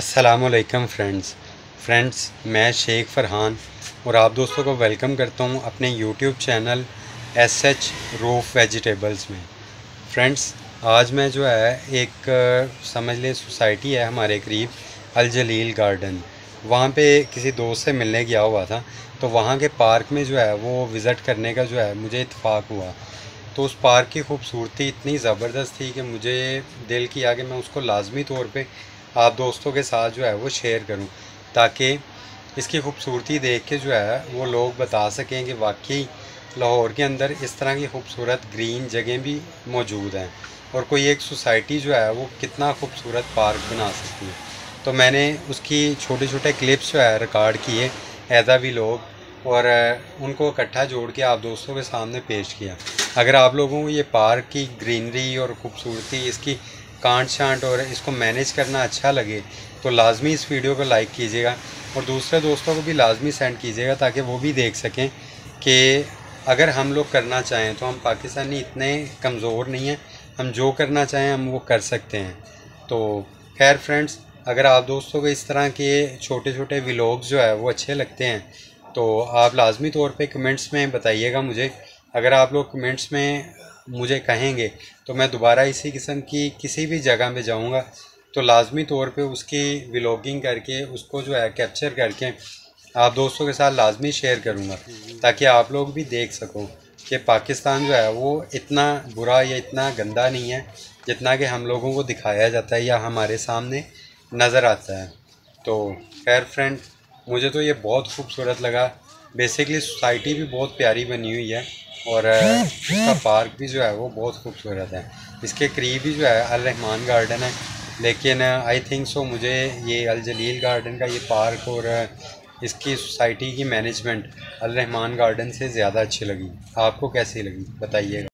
असलकम friends friends मैं शेख फरहान और आप दोस्तों को वेलकम करता हूँ अपने YouTube channel S H roof vegetables में। फ्रेंड्स आज मैं जो है एक समझ लें सोसाइटी है हमारे करीब अलजलील गार्डन वहाँ पे किसी दोस्त से मिलने गया हुआ था तो वहाँ के पार्क में जो है वो विज़िट करने का जो है मुझे इतफ़ाक़ हुआ। तो उस पार्क की खूबसूरती इतनी ज़बरदस्त थी कि मुझे दिल किया कि मैं उसको लाजमी तौर पे आप दोस्तों के साथ जो है वो शेयर करूँ, ताकि इसकी खूबसूरती देख के जो है वो लोग बता सकें कि वाकई लाहौर के अंदर इस तरह की खूबसूरत ग्रीन जगह भी मौजूद हैं और कोई एक सोसाइटी जो है वो कितना खूबसूरत पार्क बना सकती है। तो मैंने उसकी छोटे छोटे क्लिप्स जो है रिकॉर्ड किए ऐदा भी लोग, और उनको इकट्ठा जोड़ के आप दोस्तों के सामने पेश किया। अगर आप लोगों को ये पार्क की ग्रीनरी और ख़ूबसूरती, इसकी कांट शांट और इसको मैनेज करना अच्छा लगे तो लाजमी इस वीडियो को लाइक कीजिएगा और दूसरे दोस्तों को भी लाजमी सेंड कीजिएगा ताकि वो भी देख सकें कि अगर हम लोग करना चाहें तो हम पाकिस्तानी इतने कमज़ोर नहीं हैं, हम जो करना चाहें हम वो कर सकते हैं। तो खैर फ्रेंड्स अगर आप दोस्तों को इस तरह के छोटे छोटे व्लॉग्स जो है वो अच्छे लगते हैं तो आप लाजमी तौर पे कमेंट्स में बताइएगा मुझे अगर आप लोग कमेंट्स में मुझे कहेंगे तो मैं दोबारा इसी किस्म की किसी भी जगह में जाऊँगा तो लाजमी तौर पे उसकी व्लॉगिंग करके, उसको जो है कैप्चर करके आप दोस्तों के साथ लाजमी शेयर करूँगा, ताकि आप लोग भी देख सको कि पाकिस्तान जो है वो इतना बुरा या इतना गंदा नहीं है, जितना कि हम लोगों को दिखाया जाता है या हमारे सामने नज़र आता है। तो खैर फ्रेंड मुझे तो ये बहुत खूबसूरत लगा। बेसिकली सोसाइटी भी बहुत प्यारी बनी हुई है। और इसका पार्क भी जो है वो बहुत खूबसूरत है। इसके करीब ही जो है अल रहमान गार्डन है। लेकिन आई थिंक सो मुझे ये अल जलील गार्डन का ये पार्क और इसकी सोसाइटी की मैनेजमेंट अल रहमान गार्डन से ज़्यादा अच्छी लगी। आपको कैसी लगी? बताइएगा।